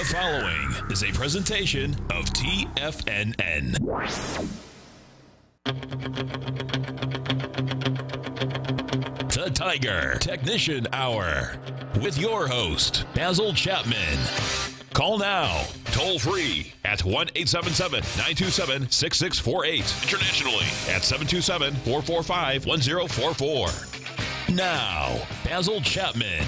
The following is a presentation of TFNN. The Tiger Technician Hour with your host, Basil Chapman. Call now, toll free at 1 877 927 6648. Internationally at 727 445 1044. Now, Basil Chapman.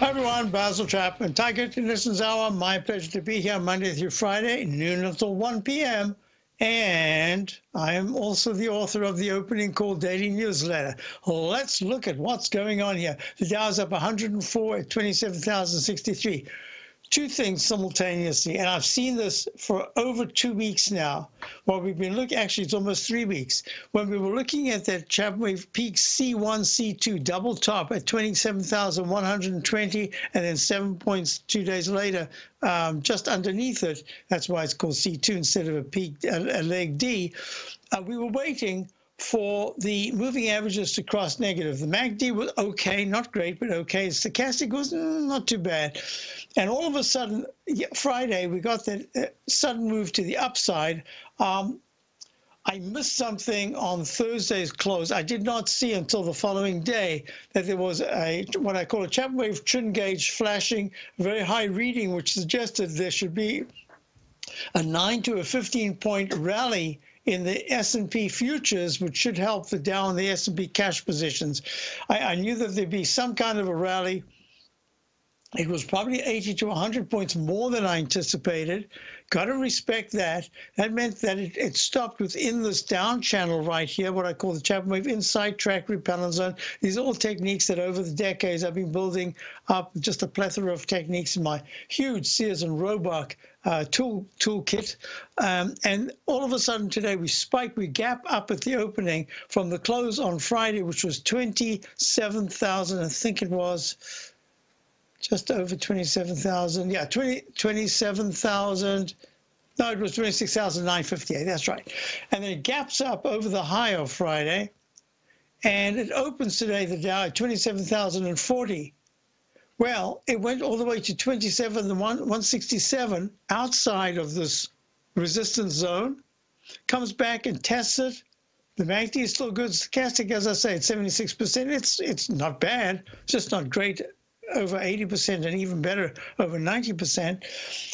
Hi everyone, Basil Chapman, Tiger Technicians Hour. My pleasure to be here Monday through Friday, noon until 1 p.m. And I am also the author of the opening call daily newsletter. Let's look at what's going on here. The Dow's up 104 at 27,063 two things simultaneously, and I've seen this for over two weeks now. Well, we've been looking, actually, it's almost three weeks. When we were looking at that Chapman peak C1, C2 double top at 27,120, and then seven points two days later, um, just underneath it, that's why it's called C2 instead of a peak, a, a leg D, uh, we were waiting for the moving averages to cross negative. The MACD was okay, not great, but okay. Stochastic was not too bad. And all of a sudden, Friday, we got that uh, sudden move to the upside. Um, I missed something on Thursday's close. I did not see until the following day that there was a what I call a Chapman wave trend gauge flashing, very high reading, which suggested there should be a 9 to a 15 point rally in the S&P futures, which should help the Dow and the S&P cash positions. I, I knew that there'd be some kind of a rally. It was probably 80 to 100 points more than I anticipated. Got to respect that. That meant that it, it, stopped within this down channel right here, what I call the Chapman Wave Inside Track Repellent Zone. These are all techniques that over the decades I've been building up just a plethora of techniques in my huge Sears and Roebuck uh, tool toolkit. Um, and all of a sudden today we spike, we gap up at the opening from the close on Friday, which was 27,000, I think it was just over 27,000. Yeah, 20, 27,000. No, it was 26,958. That's right. And then it gaps up over the high of Friday. And it opens today, the Dow, at 27,040. Well, it went all the way to 27, 167 outside of this resistance zone, comes back and tests it. The MACD is still good. Stochastic, as I say, it's 76%. It's it's not bad. It's just not great over 80% and even better over 90%.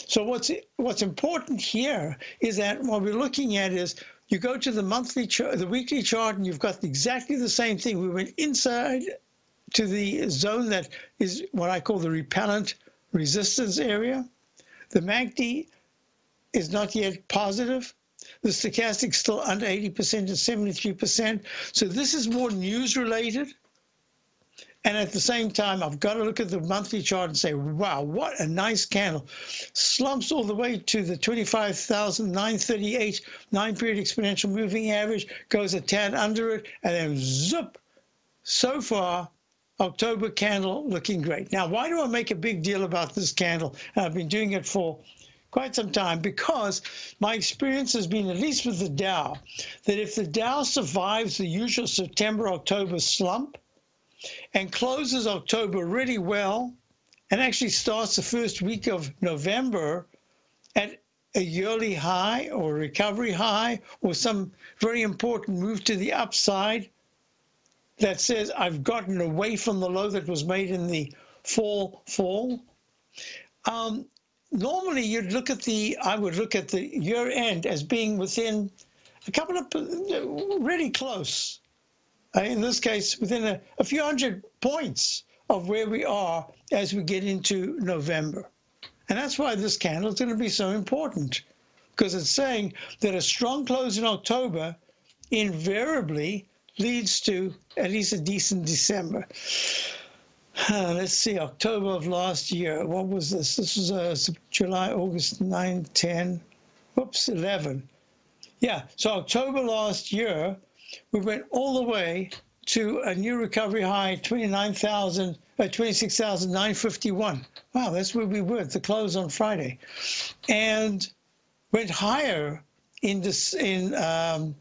So what's what's important here is that what we're looking at is you go to the monthly chart, the weekly chart, and you've got exactly the same thing. We went inside to the zone that is what I call the repellent resistance area. The MACD is not yet positive. The stochastic still under 80% and 73%. So this is more news related. And at the same time, I've got to look at the monthly chart and say, wow, what a nice candle. Slumps all the way to the 25,938 nine-period exponential moving average, goes a tad under it, and then zip. So far, October candle looking great. Now, why do I make a big deal about this candle? I've been doing it for quite some time because my experience has been, at least with the Dow, that if the Dow survives the usual September October slump and closes October really well and actually starts the first week of November at a yearly high or recovery high or some very important move to the upside that says I've gotten away from the low that was made in the fall fall. Um, normally, you'd look at the I would look at the year end as being within a couple of really close. Uh, in this case, within a, a few hundred points of where we are as we get into November. And that's why this candle is going to be so important because it's saying that a strong close in October invariably leads to at least a decent December. Uh, let's see, October of last year. What was this? This was uh, July, August 9, 10, whoops, 11. Yeah, so October last year, we went all the way to a new recovery high, 29,000, uh, 26,951. Wow, that's where we were at the close on Friday. And went higher in this, in, um,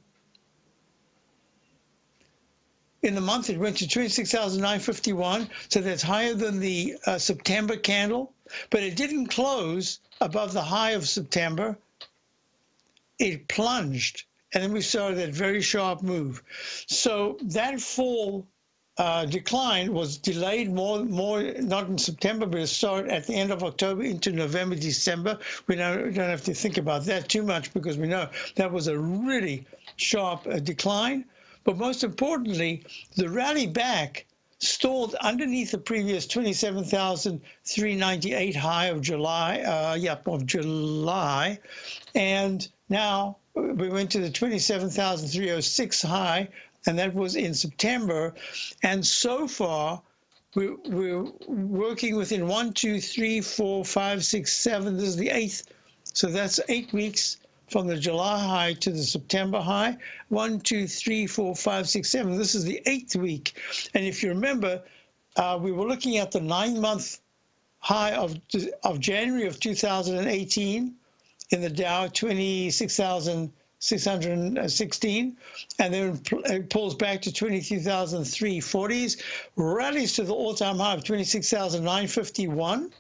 in the month, it went to 26,951. So that's higher than the uh, September candle, but it didn't close above the high of September. It plunged, and then we saw that very sharp move. So that fall uh, decline was delayed more, more not in September, but it started at the end of October into November, December. We don't, have to think about that too much because we know that was a really sharp uh, decline. But most importantly, the rally back stalled underneath the previous 27,398 high of July, uh, yep, of July. And now we went to the 27,306 high and that was in September. And so far, we're, we're working within one, two, three, four, five, six, seven. This is the eighth. So that's eight weeks from the July high to the September high. One, two, three, four, five, six, seven. This is the eighth week. And if you remember, uh, we were looking at the nine month high of, of January of 2018 in the Dow, 26,616, and then it pulls back to 22,340s, rallies to the all-time high of 26,951,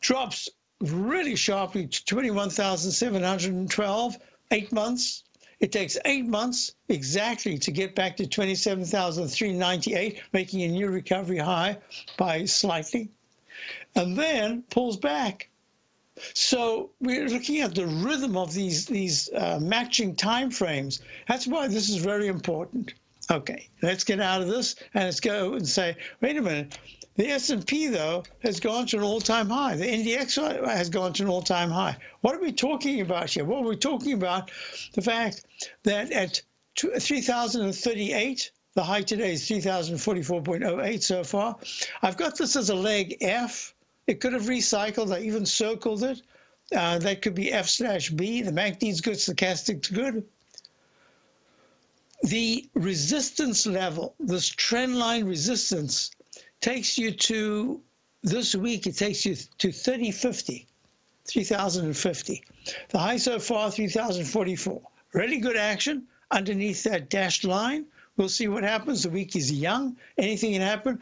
drops really sharply to 21,712, eight months. It takes eight months exactly to get back to 27,398, making a new recovery high by slightly, and then pulls back so we're looking at the rhythm of these these uh, matching time frames. That's why this is very important. Okay, let's get out of this and let's go and say, wait a minute. The S&P though has gone to an all-time high. The NDX has gone to an all-time high. What are we talking about here? Well, we're talking about the fact that at 3,038, the high today is 3,044.08 so far. I've got this as a leg F. It could have recycled. I even circled it. Uh, that could be F slash B. The MACD's good, stochastic's good. The resistance level, this trend line resistance, takes you to, this week, it takes you to 3050, 3050. The high so far, 3044. Really good action underneath that dashed line. We'll see what happens. The week is young. Anything can happen.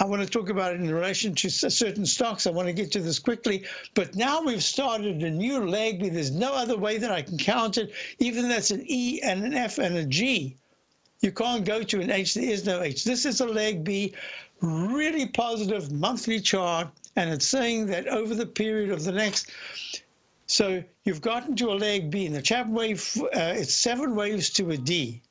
I want to talk about it in relation to certain stocks. I want to get to this quickly. But now we've started a new leg. There's no other way that I can count it. Even that's an E and an F and a G. You can't go to an H. There is no H. This is a leg B, really positive monthly chart. And it's saying that over the period of the next so you've gotten to a leg B. In the Chapman wave, uh, it's seven waves to a D.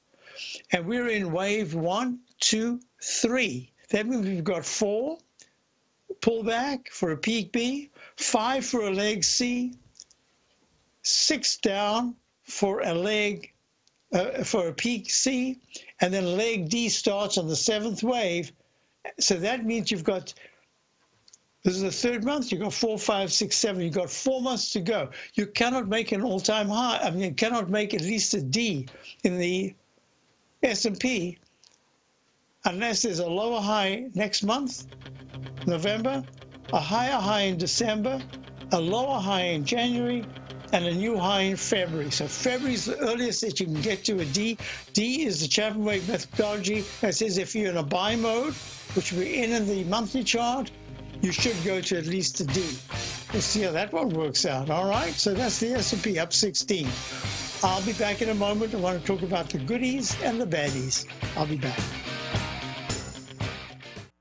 And we're in wave one, two, three. That means we've got four pullback for a peak B, five for a leg C, six down for a leg uh, for a peak C, and then leg D starts on the seventh wave. So that means you've got this is the third month. You've got four, five, six, seven. You've got four months to go. You cannot make an all-time high. I mean, you cannot make at least a D in the S&P unless there's a lower high next month, November, a higher high in December, a lower high in January, and a new high in February. So February is the earliest that you can get to a D. D is the Chapman Wave methodology that says if you're in a buy mode, which we're in in the monthly chart, you should go to at least a D. We'll see how that one works out. All right, so that's the S&P up 16. I'll be back in a moment. I want to talk about the goodies and the baddies. I'll be back.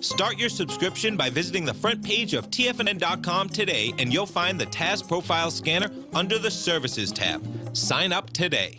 Start your subscription by visiting the front page of TFNN.com today and you'll find the TAS Profile Scanner under the Services tab. Sign up today.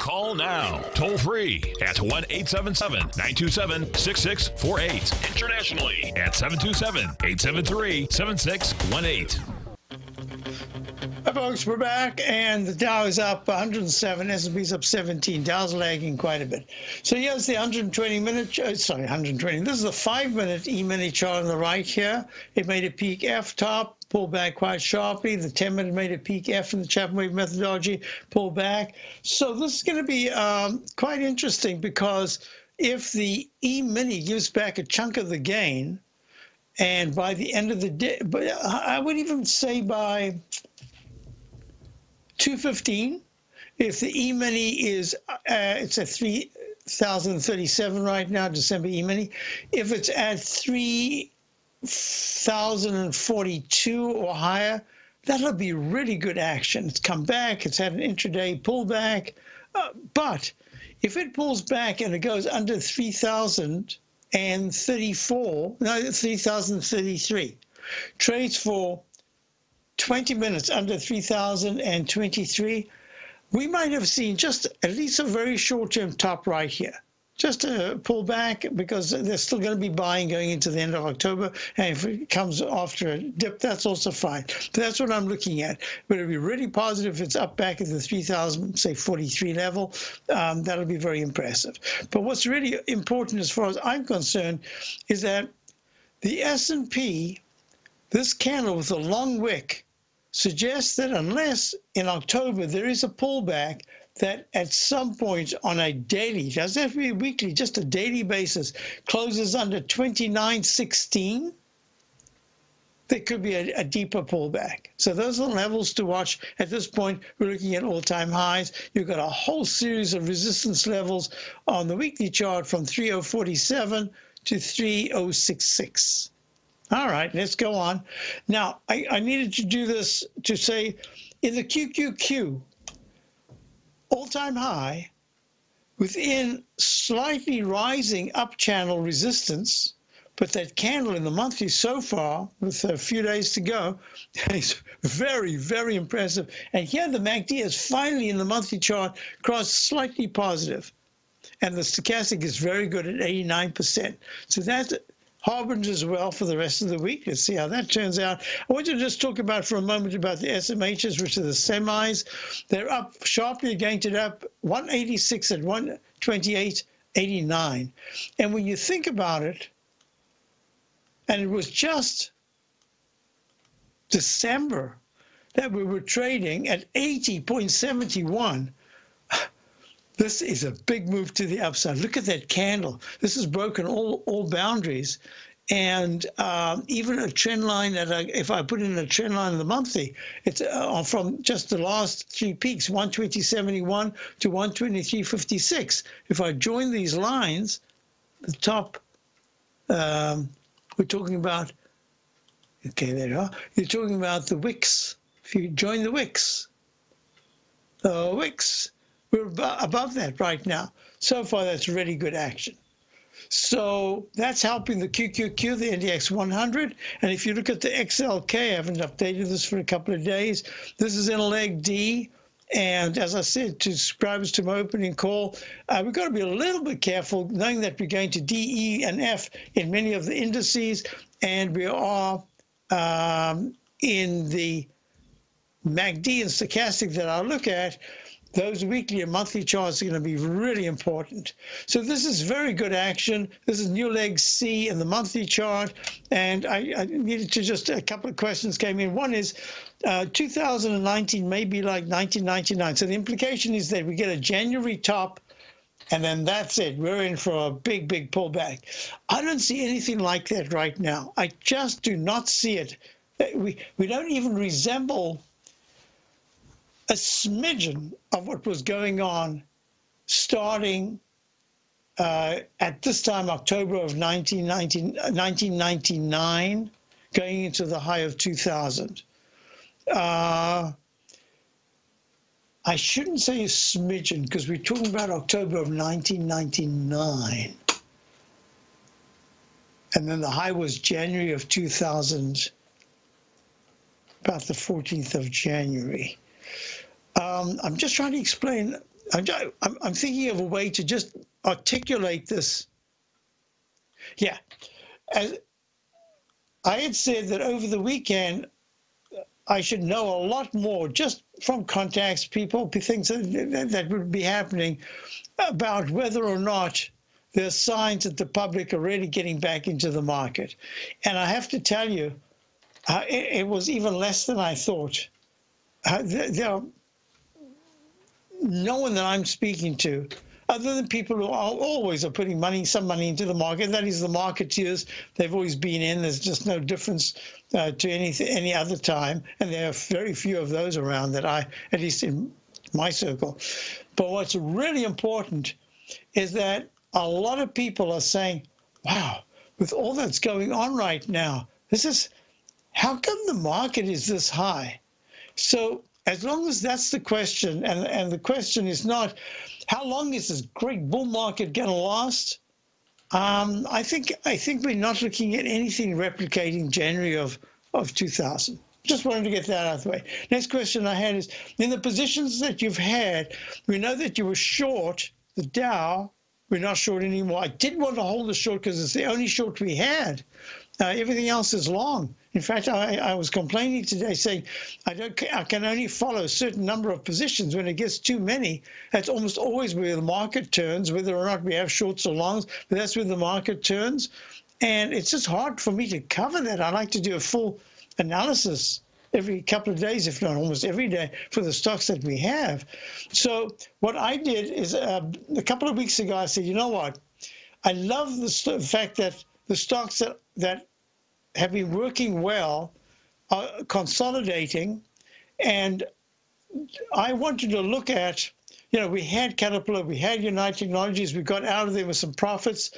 Call now, toll free at 1 877 927 6648. Internationally at 727 873 7618. Hi, folks. We're back, and the Dow is up 107. S&P's up 17. Dow's lagging quite a bit. So here's the 120 minute. Uh, sorry, 120. This is the five minute E-mini chart on the right here. It made a peak F top, pulled back quite sharply. The 10 minute made a peak F in the Chapman wave methodology, pulled back. So this is going to be um, quite interesting because if the E-mini gives back a chunk of the gain, and by the end of the day, but I would even say by 215. If the E-mini is, uh, it's at 3,037 right now, December E-mini. If it's at 3,042 or higher, that'll be really good action. It's come back, it's had an intraday pullback. Uh, but if it pulls back and it goes under 3,034, no, 3,033, trades for 20 minutes under 3,023, we might have seen just at least a very short-term top right here. Just a pull back because they're still going to be buying going into the end of October. And if it comes after a dip, that's also fine. That's what I'm looking at. But it'll be really positive if it's up back at the 3,000, say 43 level. Um, that'll be very impressive. But what's really important as far as I'm concerned is that the S&P, this candle with a long wick, suggests that unless in October there is a pullback, that at some point on a daily, doesn't be weekly, just a daily basis, closes under 2916, there could be a, a, deeper pullback. So those are levels to watch. At this point, we're looking at all-time highs. You've got a whole series of resistance levels on the weekly chart from 3047 to 3066. All right, let's go on. Now, I, I needed to do this to say in the QQQ, all-time high, within slightly rising up channel resistance, but that candle in the monthly so far, with a few days to go, is very, very impressive. And here the MACD is finally in the monthly chart crossed slightly. And the stochastic is very good at 89%. So that's harbingers well for the rest of the week. Let's see how that turns out. I want to just talk about for a moment about the SMHs, which are the semis. They're up sharply again to up 186 at 128.89. And when you think about it, and it was just December that we were trading at 80.71. This is a big move to the upside. Look at that candle. This has broken all, all boundaries. And um, even a trend line that I, if I put in a trend line in the monthly, it's uh, from just the last three peaks, 120.71 to 123.56. If I join these lines, the top, um, we're talking about, okay, there you are. You're talking about the wicks. If you join the wicks, the wicks, we're above that right now. So far, that's really good action. So that's helping the QQQ, the NDX 100. And if you look at the XLK, I haven't updated this for a couple of days. This is in leg D. And as I said to subscribers to my opening call, uh, we've got to be a little bit careful knowing that we're going to D, E, and F in many of the indices. And we are um, in the MACD and stochastic that I look at those weekly and monthly charts are going to be really important. So this is very good action. This is new leg C in the monthly chart. And I, I needed to just, a couple of questions came in. One is uh, 2019 may be like 1999. So the implication is that we get a January top and then that's it. We're in for a big, big pullback. I don't see anything like that right now. I just do not see it. We, we don't even resemble a smidgen of what was going on starting uh, at this time, October of 1999, going into the high of 2000. Uh, I shouldn't say a smidgen because we're talking about October of 1999. And then the high was January of 2000, about the 14th of January. Um, I'm just trying to explain. I'm, I'm, thinking of a way to just articulate this. Yeah. As I had said that over the weekend, I should know a lot more just from contacts, people, things that, that would be happening about whether or not there's signs that the public are really getting back into the market. And I have to tell you, uh, it, it, was even less than I thought. Uh, there, there are no one that I'm speaking to, other than people who are always are putting money, some money into the market, that is the marketeers. They've always been in. There's just no difference uh, to any any other time, and there are very few of those around that I, at least in my circle. But what's really important is that a lot of people are saying, "Wow, with all that's going on right now, this is how come the market is this high?" So as long as that's the question, and, and the question is not how long is this great bull market going to last, um, I think I think we're not looking at anything replicating January of, of 2000. Just wanted to get that out of the way. Next question I had is, in the positions that you've had, we know that you were short the Dow. We're not short anymore. I did want to hold the short because it's the only short we had. Uh, everything else is long. In fact, I, I, was complaining today saying I don't I can only follow a certain number of positions. When it gets too many, that's almost always where the market turns, whether or not we have shorts or longs, but that's where the market turns. And it's just hard for me to cover that. I like to do a full analysis every couple of days, if not almost every day, for the stocks that we have. So what I did is uh, a couple of weeks ago, I said, you know what? I love the fact that the stocks that, that have been working well, uh, consolidating, and I wanted to look at, you know, we had Caterpillar, we had United Technologies, we got out of there with some profits,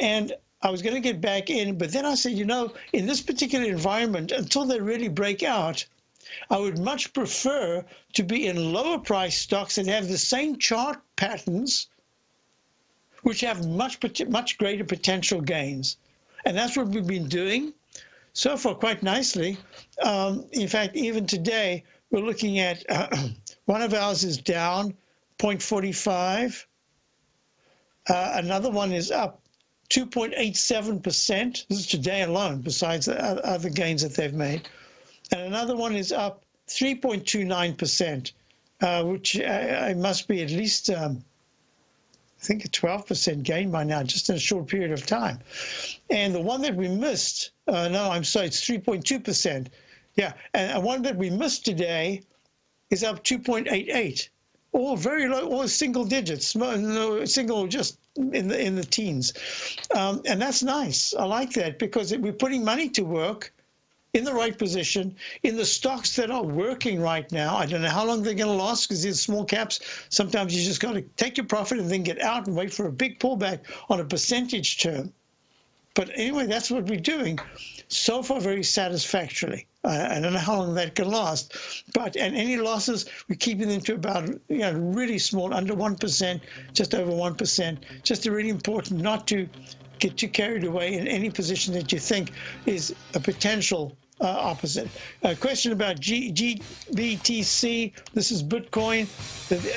and I was going to get back in, but then I said, you know, in this particular environment, until they really break out, I would much prefer to be in lower price stocks that have the same chart patterns, which have much much greater potential gains. And that's what we've been doing so far quite nicely. Um, in fact, even today, we're looking at uh, one of ours is down 0.45. Uh, another one is up 2.87%. This is today alone, besides the other gains that they've made. And another one is up 3.29%, uh, which I, I, must be at least um, I think a 12% gain by now, just in a short period of time. And the one that we missed, uh, no, I'm sorry, it's 3.2%, Yeah, and one that we missed today is up 2.88. All very low, all single digits, no, single just in the in the teens, um, and that's nice. I like that because we're putting money to work in the right position in the stocks that are working right now. I don't know how long they're going to last because these small caps, sometimes you just got to take your profit and then get out and wait for a big pullback on a percentage term. But anyway, that's what we're doing. So far, very satisfactorily. I don't know how long that can last, but and any losses, we're keeping them to about you know really small, under one percent, just over one percent. Just really important not to get too carried away in any position that you think is a potential uh, opposite. A question about G- GBTC. This is Bitcoin.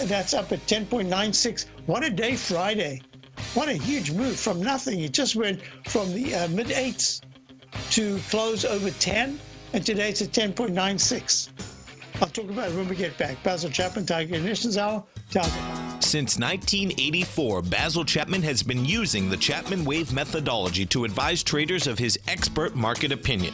That's up at 10.96. What a day Friday. What a huge move from nothing. It just went from the uh, mid eights to close over 10, and today it's at 10.96. I'll talk about it when we get back. Basil Chapman, Tiger Technicians Hour. Since 1984, Basil Chapman has been using the Chapman Wave methodology to advise traders of his expert market opinion.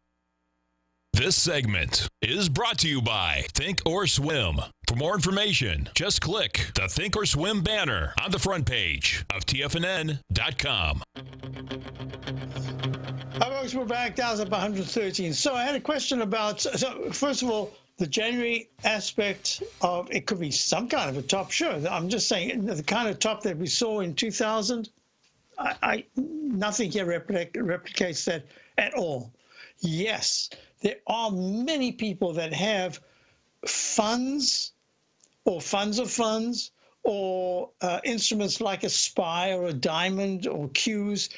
This segment is brought to you by Think or Swim. For more information, just click the Think or Swim banner on the front page of TFNN.com. Hi, folks. We're back. Dow up 113. So I had a question about, so first of all, the January aspect of it could be some kind of a top show. I'm just saying the kind of top that we saw in 2000. I, I nothing here replicates that at all. Yes, there are many people that have funds or funds of funds or uh, instruments like a SPY or a diamond or Qs.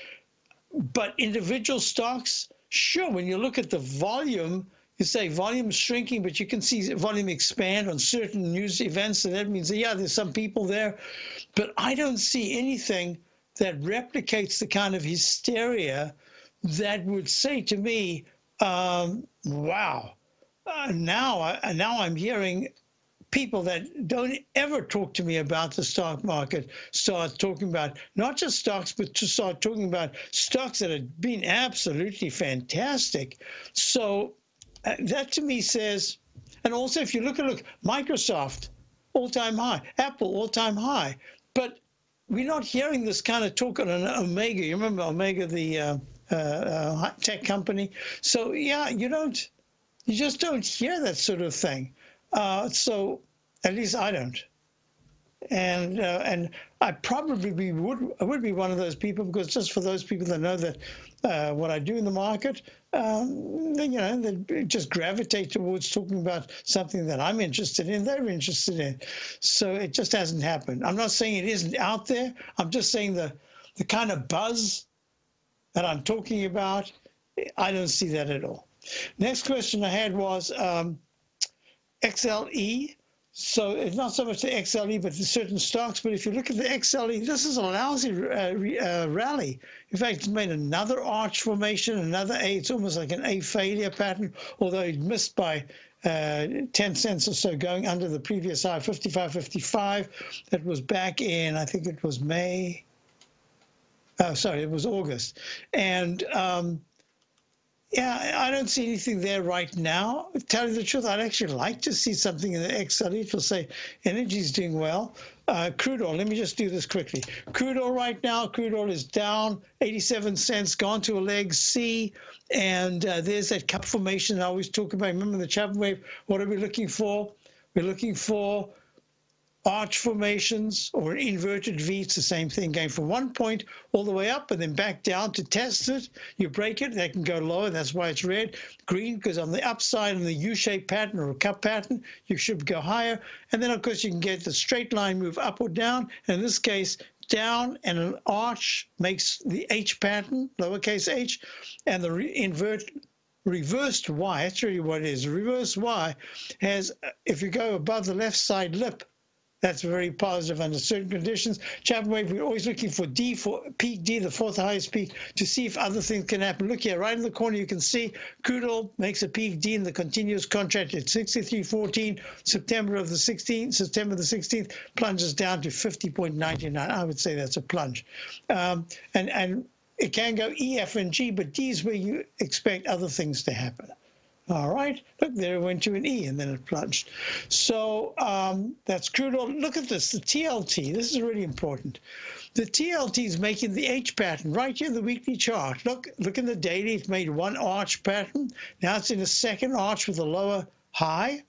But individual stocks, sure, when you look at the volume, you say volume is shrinking, but you can see volume expand on certain news events. And that means, yeah, there's some people there. But I don't see anything that replicates the kind of hysteria that would say to me, um, wow, uh, now, I, now I'm hearing people that don't ever talk to me about the stock market start talking about not just stocks, but to start talking about stocks that have been absolutely fantastic. So uh, that to me says, and also if you look at look, Microsoft all-time high, Apple all-time high, but we're not hearing this kind of talk on an Iomega. You remember Iomega, the uh, uh, uh, tech company? So yeah, you don't, you just don't hear that sort of thing. Uh, so at least I don't. And uh, and I probably be, would I would be one of those people because just for those people that know that uh, what I do in the market, um, you know, they just gravitate towards talking about something that I'm interested in. They're interested in, so it just hasn't happened. I'm not saying it isn't out there. I'm just saying the the kind of buzz that I'm talking about, I don't see that at all. Next question I had was um, XLE. So it's not so much the XLE, but the certain stocks. But if you look at the XLE, this is a lousy uh, uh, rally. In fact, it's made another arch formation, another A. It's almost like an A failure pattern, although it missed by uh, 10 cents or so going under the previous high, 55.55. That was back in, I think it was May. Oh, sorry, it was August. And um, yeah, I don't see anything there right now. Tell you the truth, I'd actually like to see something in the XLE. It will say energy is doing well. Uh, crude oil, let me just do this quickly. Crude oil right now, crude oil is down 87 cents, gone to a leg C. And uh, there's that cup formation I always talk about. Remember the Chapman wave? What are we looking for? We're looking for arch formations or inverted V, it's the same thing, going from one point all the way up and then back down to test it. You break it, they can go lower, that's why it's red. Green, because on the upside in the U-shaped pattern or a cup pattern, you should go higher. And then, of course, you can get the straight line move up or down. And in this case, down and an arch makes the H pattern, lowercase h, and the re invert reversed Y, really what it is. Reverse Y has, if you go above the left side lip, that's very positive under certain conditions. Chapman wave, we're always looking for D, for peak D, the fourth highest peak, to see if other things can happen. Look here, right in the corner, you can see crude oil makes a peak D in the continuous contract at 63.14. September of the 16th, September the 16th, plunges down to 50.99. I would say that's a plunge. Um, and, and it can go E, F, and G, but D is where you expect other things to happen. All right, look, there it went to an E and then it plunged. So um, that's crude oil. Look at this, the TLT. This is really important. The TLT is making the H pattern right here in the weekly chart. Look, look in the daily, it's made one arch pattern. Now it's in a second arch with a lower high.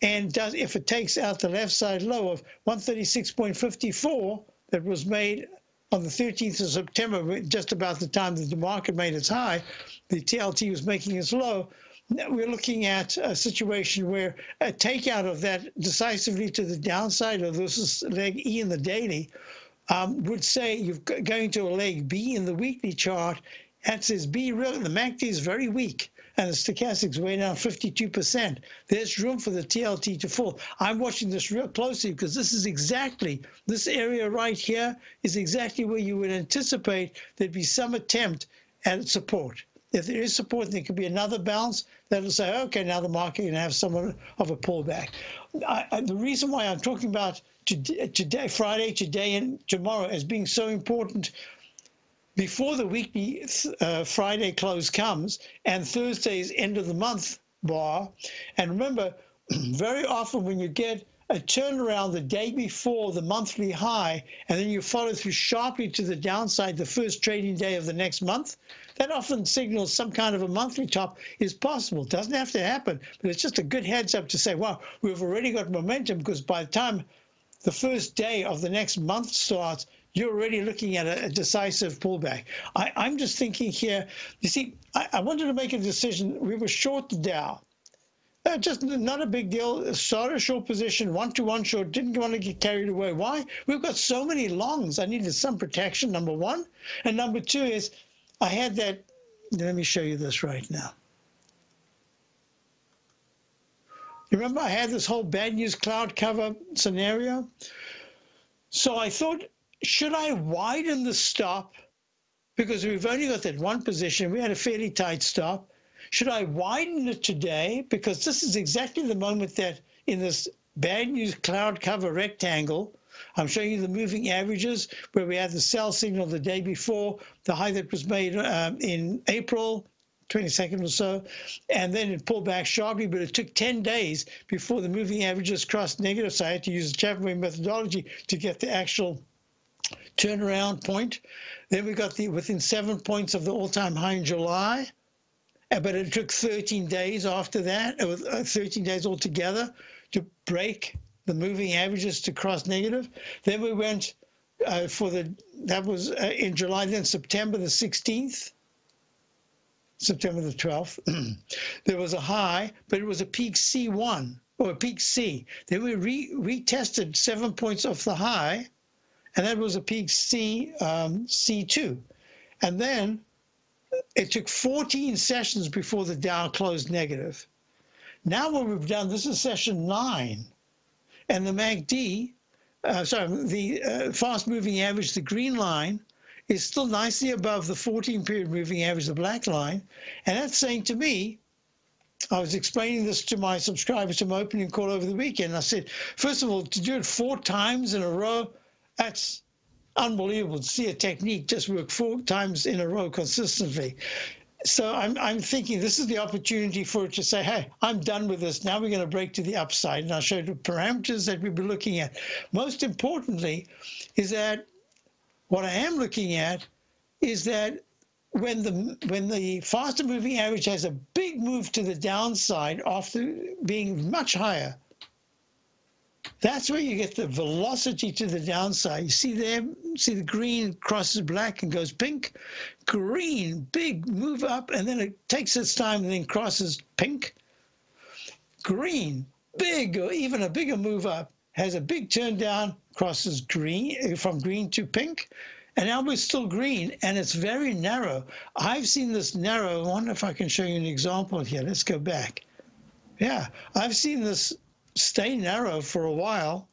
And does, if it takes out the left side low of 136.54 that was made on the 13th of September, just about the time that the market made its high, the TLT was making its low we're looking at a situation where a takeout of that decisively to the downside, of this is leg E in the daily, um, would say you're going to a leg B in the weekly chart. And says B really, the MACD is very weak and the stochastics way down 52%. There's room for the TLT to fall. I'm watching this real closely because this is exactly, this area right here is exactly where you would anticipate there'd be some attempt at support. If there is support, there could be another bounce that'll say, okay, now the market can have somewhat of a pullback. I, I, the reason why I'm talking about today, today, Friday, today, and tomorrow as being so important before the weekly uh, Friday close comes and Thursday's end of the month bar. And remember, very often when you get Uh, a turnaround the day before the monthly high, and then you follow through sharply to the downside the first trading day of the next month, that often signals some kind of a monthly top is possible. Doesn't have to happen, but it's just a good heads up to say, wow, we've already got momentum because by the time the first day of the next month starts, you're already looking at a, a decisive pullback. I, am just thinking here, you see, I, I, wanted to make a decision. We were short the Dow. Uh, just not a big deal. Started a short position, one to one short, didn't want to get carried away. Why? We've got so many longs. I needed some protection, number one. And number two is I had that, let me show you this right now. You remember I had this whole bad news cloud cover scenario? So I thought should I widen the stop? Because we've only got that one position. We had a fairly tight stop. Should I widen it today? Because this is exactly the moment that in this bad news cloud cover rectangle, I'm showing you the moving averages where we had the sell signal the day before, the high that was made um, in April, 22nd or so, and then it pulled back sharply, but it took 10 days before the moving averages crossed negative. So I had to use the Chapman methodology to get the actual turnaround point. Then we got the within seven points of the all-time high in July, but it took 13 days after that, uh, 13 days altogether to break the moving averages to cross negative. Then we went uh, for the that was uh, in July. Then September the 16th September the 12th, there was a high, but it was a peak C1 or a peak C. Then we re retested seven points off the high, and that was a peak C um, C2. And then it took 14 sessions before the Dow closed negative. Now what we've done, this is session nine, and the MACD, uh, sorry, the uh, fast moving average, the green line, is still nicely above the 14 period moving average, the black line. And that's saying to me, I was explaining this to my subscribers to my opening call over the weekend. I said, first of all, to do it four times in a row, that's unbelievable. To see a technique just work four times in a row consistently. So I'm, I'm thinking this is the opportunity for it to say, hey, I'm done with this. Now we're going to break to the upside. And I'll show you the parameters that we'll be looking at. Most importantly is that what I am looking at is that when the when the faster moving average has a big move to the downside after being much higher, that's where you get the velocity to the downside. You see there, see the green crosses black and goes pink. Green, big move up, and then it takes its time and then crosses pink. Green, big or even a bigger move up, has a big turn down, crosses green uh, from green to pink, and now we're still green, and it's very narrow. I've seen this narrow. I wonder if I can show you an example here. Let's go back. Yeah, I've seen this stay narrow for a while.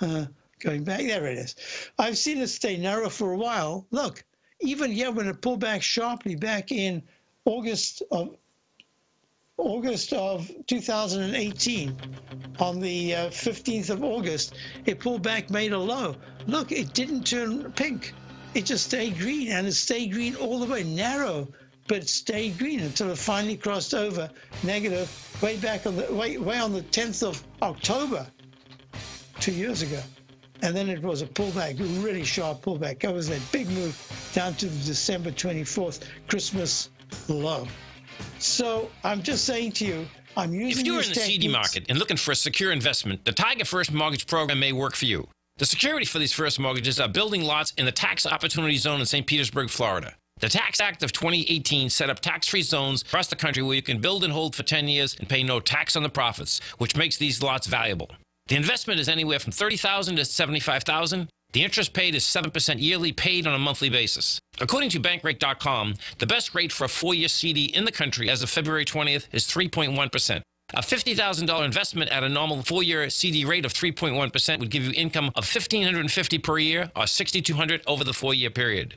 Uh, going back, there it is. I've seen it stay narrow for a while. Look, even here when it pulled back sharply back in August of August of 2018, on the uh, 15th of August, it pulled back, made a low. Look, it didn't turn pink. It just stayed green, and it stayed green all the way, narrow, but it stayed green until it finally crossed over negative way back on the way, way on the 10th of October, two years ago. And then it was a pullback, a really sharp pullback. That was that big move down to the December 24th Christmas low. So I'm just saying to you, I'm using. If you're in the. CD market and looking for a secure investment, the Tiger First Mortgage Program may work for you. The security for these first mortgages are building lots in the tax opportunity zone in St. Petersburg, Florida. The Tax Act of 2018 set up tax free zones across the country where you can build and hold for 10 years and pay no tax on the profits, which makes these lots valuable. The investment is anywhere from 30,000 to 75,000. the interest paid is 7% yearly paid on a monthly basis. According to bankrate.com, the best rate for a four year CD in the country as of February 20th is 3.1%. A $50,000 investment at a normal four-year CD rate of 3.1% would give you income of 1,550 per year or 6,200 over the four-year period.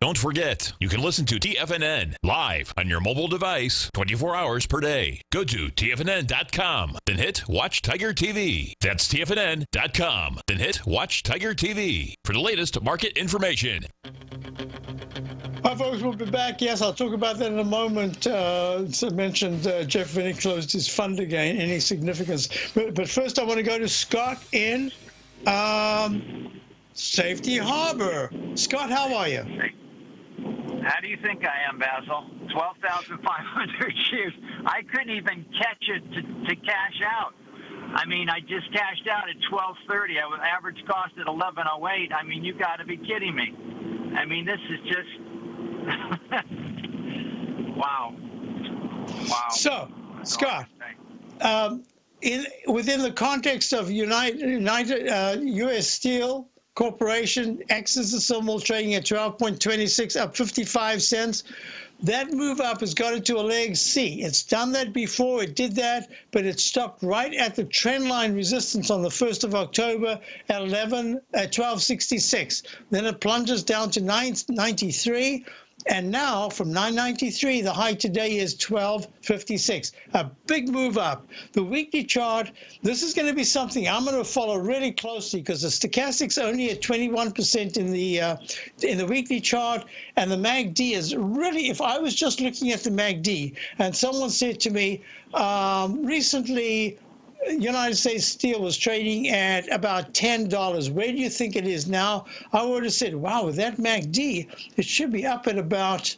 Don't forget, you can listen to TFNN live on your mobile device 24 hours per day. Go to TFNN.com, then hit Watch Tiger TV. That's TFNN.com, then hit Watch Tiger TV for the latest market information. Hi, folks. We'll be back. Yes, I'll talk about that in a moment. Uh, I mentioned uh, Jeff Vinik closed his fund again. Any significance? But, but first, I want to go to Scott in um, Safety Harbor. Scott, how are you? How do you think I am, Basil? 12,500 shares. I couldn't even catch it to, to cash out. I mean, I just cashed out at 12:30. I was average cost at 11:08. I mean, you got to be kidding me. I mean, this is just wow, wow. So, Scott, um, in within the context of United, United uh, U.S. Steel Corporation, Axis is still trading at 12.26, up 55 cents. That move up has got it to a leg C. It's done that before. It did that, but it stopped right at the trend line resistance on the 1st of October at 11 at 1266. Then it plunges down to 993. And now from 993, the high today is 1256. A big move up. The weekly chart, this is going to be something I'm going to follow really closely because the stochastic's only at 21% in the uh, in the weekly chart, and the MACD is really. If I was just looking at the MACD, and someone said to me um, recently, United States Steel was trading at about $10. Where do you think it is now? I would have said, wow, with that MACD, it should be up at about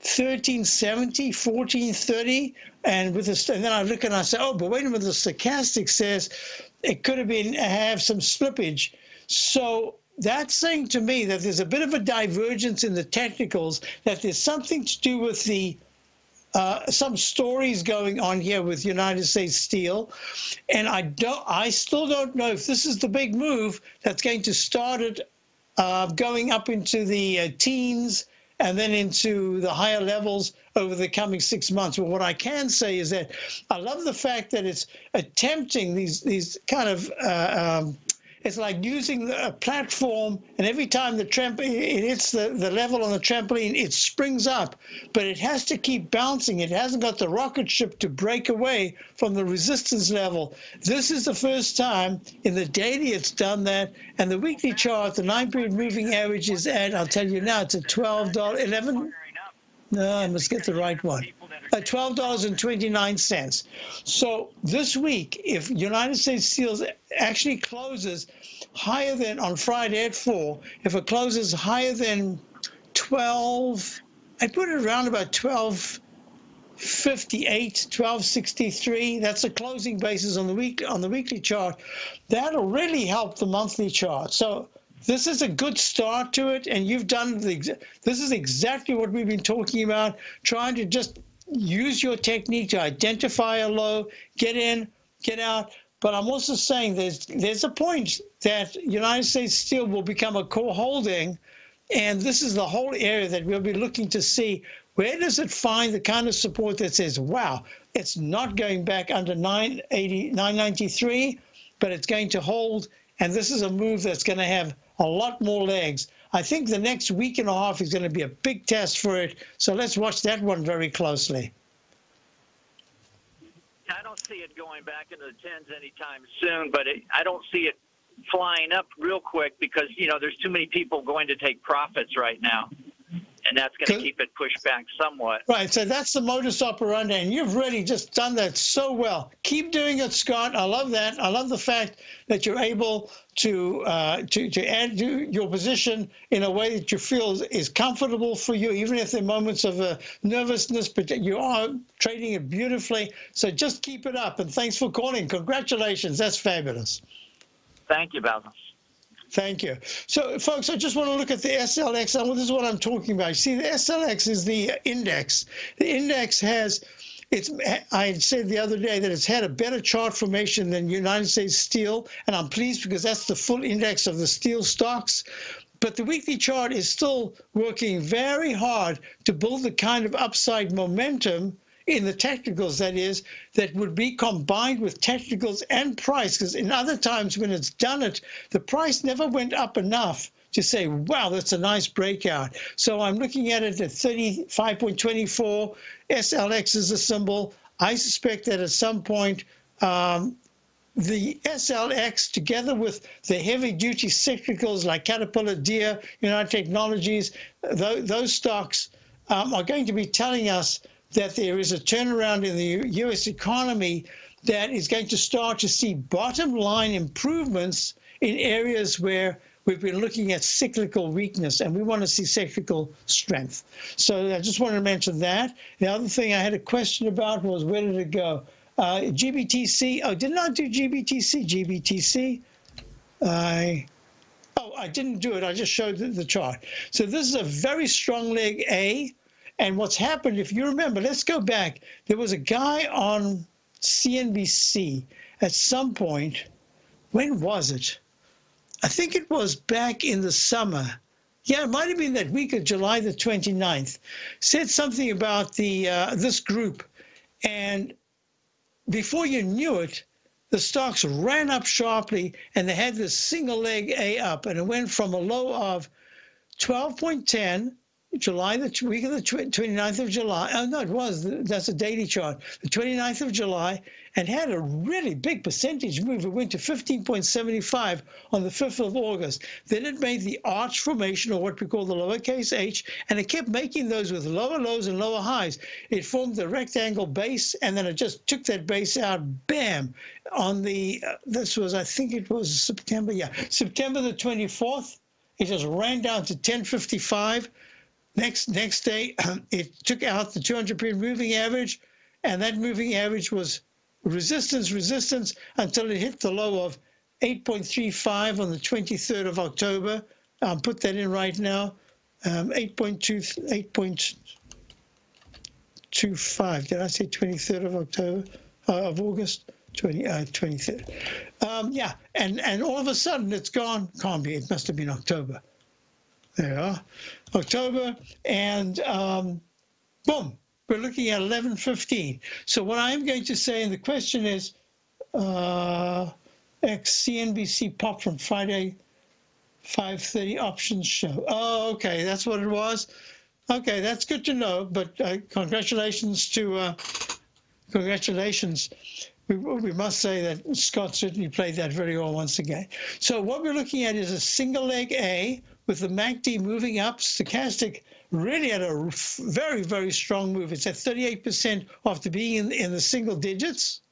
1370, 1430. And with this, and then I look and I say, oh, but wait a minute, the stochastic says it could have been have some slippage. So that's saying to me that there's a bit of a divergence in the technicals, that there's something to do with the uh, some stories going on here with United States Steel, and I don't, I still don't know if this is the big move that's going to start it uh, going up into the uh, teens and then into the higher levels over the coming six months. But what I can say is that I love the fact that it's attempting these these kind of uh, um, it's like using a platform, and every time the trampoline it hits the, the level on the trampoline, it springs up, but it has to keep bouncing. It hasn't got the rocket ship to break away from the resistance level. This is the first time in the daily it's done that, and the weekly chart, the nine-period moving average is at, I'll tell you now, it's at $12, 11 no, I must get the right one. Uh, at $12.29. So this week, if United States Steel actually closes higher than on Friday at 4, if it closes higher than 12, I put it around about 12. 58 1263 that's the closing basis on the week on the weekly chart that'll really help the monthly chart so this is a good start to it, and you've done the. This is exactly what we've been talking about, trying to just use your technique to identify a low, get in, get out. But I'm also saying there's there's a point that United States Steel will become a core holding, and this is the whole area that we'll be looking to see where does it find the kind of support that says, wow, it's not going back under 980, 993, but it's going to hold, and this is a move that's going to have a lot more legs. I think the next week and a half is going to be a big test for it. So let's watch that one very closely. I don't see it going back into the tens anytime soon, but it, I don't see it flying up real quick because you know there's too many people going to take profits right now and that's going to keep it pushed back somewhat. Right. So that's the modus operandi, and you've really just done that so well. Keep doing it, Scott. I love that. I love the fact that you're able to uh, to to add to your position in a way that you feel is comfortable for you, even if there are moments of uh, nervousness. But you are trading it beautifully. So just keep it up, and thanks for calling. Congratulations. That's fabulous. Thank you, Basil. Thank you. So, folks, I just want to look at the SLX. This is what I'm talking about. You See, the SLX is the index. The index has, it's. I said the other day that it's had a better chart formation than United States Steel, and I'm pleased because that's the full index of the steel stocks. But the weekly chart is still working very hard to build the kind of upside momentum in the technicals, that is, that would be combined with technicals and price. Because in other times when it's done it, the price never went up enough to say, wow, that's a nice breakout. So I'm looking at it at 35.24. SLX is a symbol. I suspect that at some point, um, the SLX, together with the heavy duty cyclicals like Caterpillar, Deere, United Technologies, those, those stocks um, are going to be telling us that there is a turnaround in the U.S. economy that is going to start to see bottom line improvements in areas where we've been looking at cyclical weakness and we want to see cyclical strength. So I just wanted to mention that. The other thing I had a question about was where did it go? Uh, GBTC, oh, did not do GBTC, GBTC. I, oh, I didn't do it. I just showed the, the chart. So this is a very strong leg A and what's happened, if you remember, let's go back. There was a guy on CNBC at some point. When was it? I think it was back in the summer. Yeah, it might have been that week of July the 29th. Said something about the uh, this group, and before you knew it, the stocks ran up sharply, and they had this single leg A up, and it went from a low of 12.10 July, the week of the 29th of July. Oh, no, it was. That's a daily chart. The 29th of July, and had a really big percentage move. It went to 15.75 on the 5th of August. Then it made the arch formation, or what we call the lowercase h, and it kept making those with lower lows and lower highs. It formed the rectangle base, and then it just took that base out, bam, on the, uh, this was, I think it was September, yeah, September the 24th. It just ran down to 1055 Next next day, it took out the 200 period moving average, and that moving average was resistance, resistance until it hit the low of 8.35 on the 23rd of October. I'll put that in right now. Um, 8.2, 8.25. Did I say 23rd of October, uh, of August? 20, uh, 23rd. Um, yeah, and, and all of a sudden it's gone. Can't be. It must have been October. There. October, and um, boom, we're looking at 11.15. So what I'm going to say, and the question is, uh, CNBC pop from Friday 5.30 options show. Oh, okay, that's what it was. Okay, that's good to know, but uh, congratulations to, uh, congratulations. We, we must say that Scott certainly played that very well once again. So what we're looking at is a single leg A with the MACD moving up, stochastic really had a very, very strong move. It's at 38% after being in, in the single digits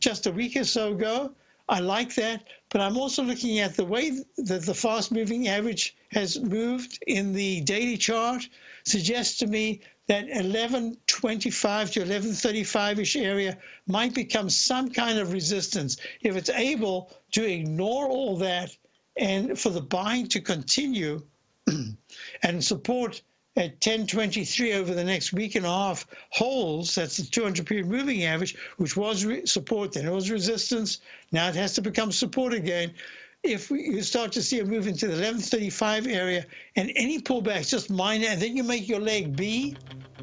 just a week or so ago. I like that, but I'm also looking at the way that the fast moving average has moved in the daily chart suggests to me that 1125 to 1135-ish area might become some kind of resistance. If it's able to ignore all that and for the buying to continue and support at 1023 over the next week and a half holds, that's the 200 period moving average, which was support, then it was resistance. Now it has to become support again if we, you start to see a move into the 1135 area and any pullbacks, just minor, and then you make your leg B,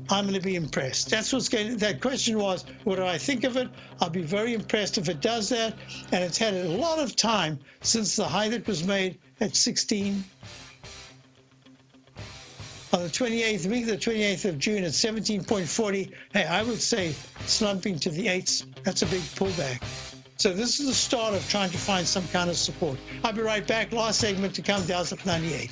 I'm going to be impressed. That's what's going. That question was, what do I think of it? I'll be very impressed if it does that. And it's had a lot of time since the high that was made at 16, on the 28th week, of the 28th of June at 17.40. Hey, I would say slumping to the eights. That's a big pullback. So this is the start of trying to find some kind of support. I'll be right back. Last segment to come, Dow's up 98.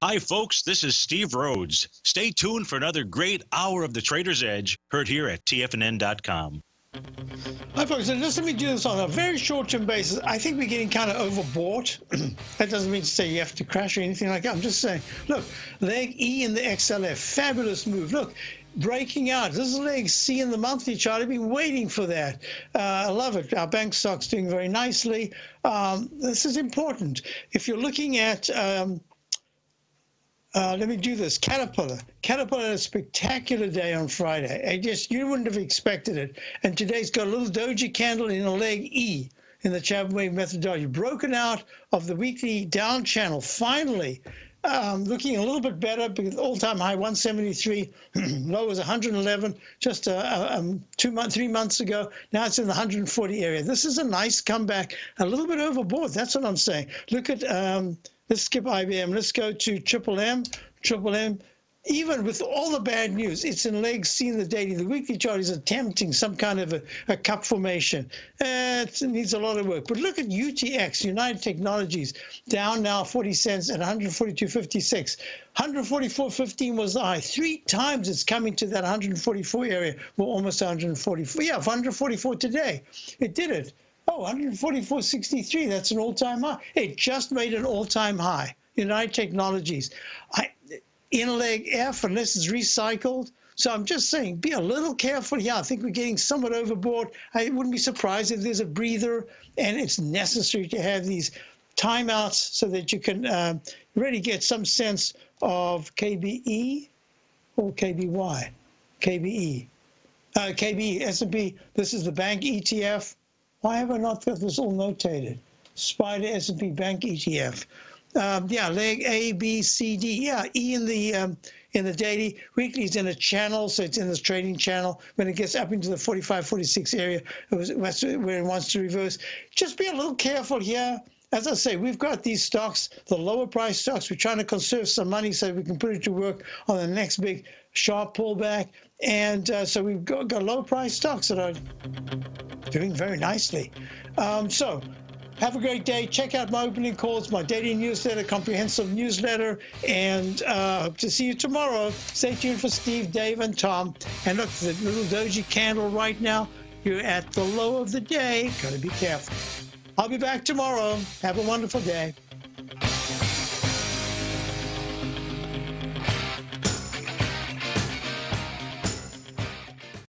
Hi, folks. This is Steve Rhodes. Stay tuned for another great hour of the Trader's Edge heard here at TFNN.com. Hi, folks, and just let me do this on a very short-term basis. I think we're getting kind of overbought. that doesn't mean to say you have to crash or anything like that. I'm just saying, look, leg E in the XLF, fabulous move. Look, breaking out. This is leg C in the monthly chart. I've been waiting for that. Uh, I love it. Our bank stock's doing very nicely. Um, this is important. If you're looking at um, uh, let me do this. Caterpillar. Caterpillar had a spectacular day on Friday. I just you wouldn't have expected it. And today's got a little doji candle in a leg E in the Chapman Wave methodology, broken out of the weekly down channel. Finally, um, looking a little bit better because all-time high 173, low was 111 just a, a, a two month, three months ago. Now it's in the 140 area. This is a nice comeback. A little bit overboard. That's what I'm saying. Look at. Um, Let's skip IBM. Let's go to Triple M. Triple M, even with all the bad news, it's in legs seen the daily. The weekly chart is attempting some kind of a, a cup formation. Uh, it needs a lot of work. But look at UTX, United Technologies, down now 40 cents at 142.56. 144.15 was the high. Three times it's coming to that 144 area. We're almost 144. Yeah, 144 today. It did it. Oh, 144.63. That's an all-time high. It just made an all-time high. United Technologies. I, in leg F, unless it's recycled. So I'm just saying, be a little careful here. I think we're getting somewhat overboard. I wouldn't be surprised if there's a breather, and it's necessary to have these timeouts so that you can uh, really get some sense of KBE or KBY, KBE, uh, KBE, S&P. This is the bank ETF. Why have I not got this all notated? Spider S&P Bank ETF. Um, yeah, leg A, B, C, D. Yeah, E in the um, in the daily. Weekly is in a channel, so it's in this trading channel. When it gets up into the 45, 46 area, it was, where it wants to reverse. Just be a little careful here. As I say, we've got these stocks, the lower price stocks. We're trying to conserve some money so we can put it to work on the next big sharp pullback. And uh, so we've got, got low price stocks that are doing very nicely. Um, so have a great day. Check out my opening calls, my daily newsletter, comprehensive newsletter, and uh, hope to see you tomorrow. Stay tuned for Steve, Dave, and Tom. And look, the little doji candle right now, you're at the low of the day. Got to be careful. I'll be back tomorrow. Have a wonderful day.